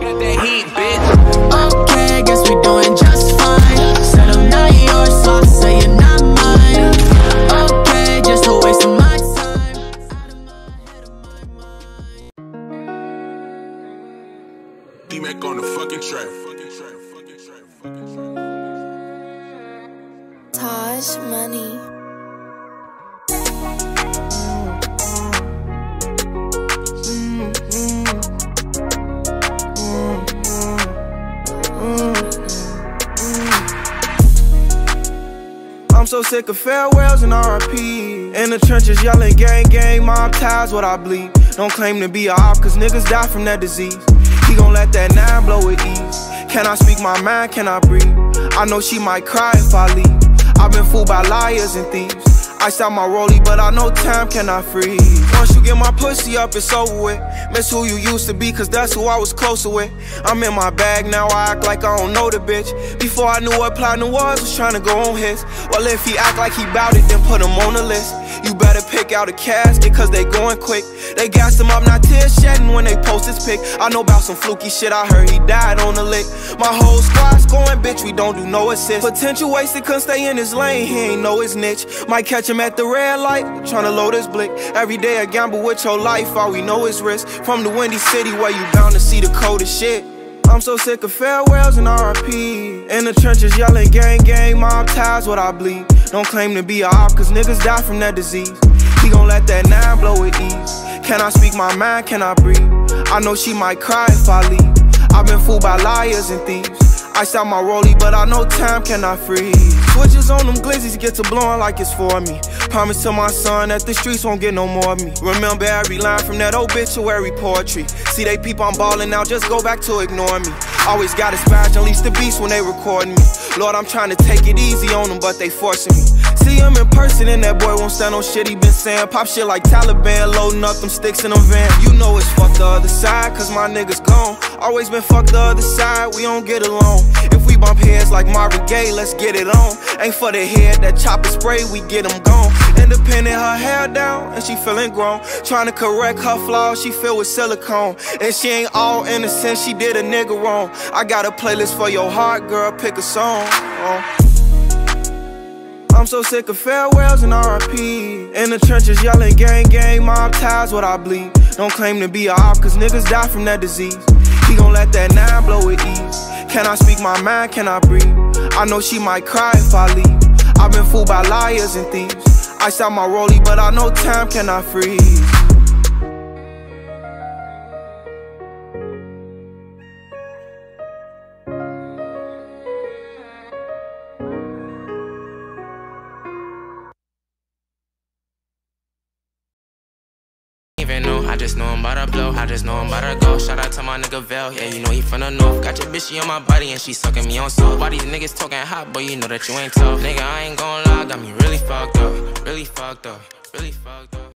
Got that heat, bitch. Okay, guess we doing just fine. Said I'm not yours, so I say you're not mine. Okay, just a waste of my time. Out of my head, of my mind. D-Mac on the fucking track. Fucking track, fucking track, fucking track. Taj Money. I'm so sick of farewells and RIP. In the trenches yelling gang gang, mob ties what I bleed. Don't claim to be a op, cause niggas die from that disease. He gon' let that nine blow with ease. Can I speak my mind? Can I breathe? I know she might cry if I leave. I've been fooled by liars and thieves. I out my rollie, but I know time cannot freeze. Once you get my pussy up, it's over with. Miss who you used to be, cause that's who I was closer with. I'm in my bag now, I act like I don't know the bitch. Before I knew what platinum was, was trying to go on his. Well, if he act like he bout it, then put him on the list. You better pick out a casket, cause they going quick. They gassed him up, not tears shedding when they post his pic. I know about some fluky shit, I heard he died on the lick. My whole squad's going, bitch, we don't do no assist. Potential wasted, couldn't stay in his lane, he ain't know his niche. Might catch him at the red light, tryna load his blick. Every day a gamble with your life, all we know is risk. From the windy city where you bound to see the coldest shit. I'm so sick of farewells and RIP. In the trenches yelling gang gang, mob ties what I bleed. Don't claim to be a op, cause niggas die from that disease. He gon' let that nine blow with ease. Can I speak my mind? Can I breathe? I know she might cry if I leave. I've been fooled by liars and thieves. I out my rollie, but I know time cannot freeze. Switches on them glizzies get to blowing like it's for me. Promise to my son that the streets won't get no more of me. Remember every line from that obituary poetry. See they peep I'm ballin' now, just go back to ignoring me. Always got a spatch, unleash the beast when they recording me. Lord, I'm trying to take it easy on them, but they forcing me. See him in person and that boy won't stand on shit he been saying. Pop shit like Taliban, loading up them sticks in them van. You know it's fuck the other side, cause my niggas gone. Always been fuck the other side, we don't get along. Bump heads like Marvin Gaye, let's get it on. Ain't for the head, that chopper spray, we get them gone. Independent, her hair down, and she feeling grown. Trying to correct her flaws, she filled with silicone. And she ain't all innocent, she did a nigga wrong. I got a playlist for your heart, girl, pick a song. Uh. I'm so sick of farewells and RIP. In the trenches yelling gang gang, mob ties what I bleed. Don't claim to be a op, cause niggas die from that disease. He gon' let that nine blow with ease. Can I speak my mind? Can I breathe? I know she might cry if I leave. I've been fooled by liars and thieves. I out my rollie, but I know time cannot freeze. Even know, I just know I'm about to blow. I just know I'm about to go. Shout out to my nigga Vel, yeah, you know he from the north. Got your bitch, she on my body and she sucking me on soft. Why these niggas talking hot, but you know that you ain't tough. Nigga, I ain't gon' lie, got me really fucked up, really fucked up, really fucked up.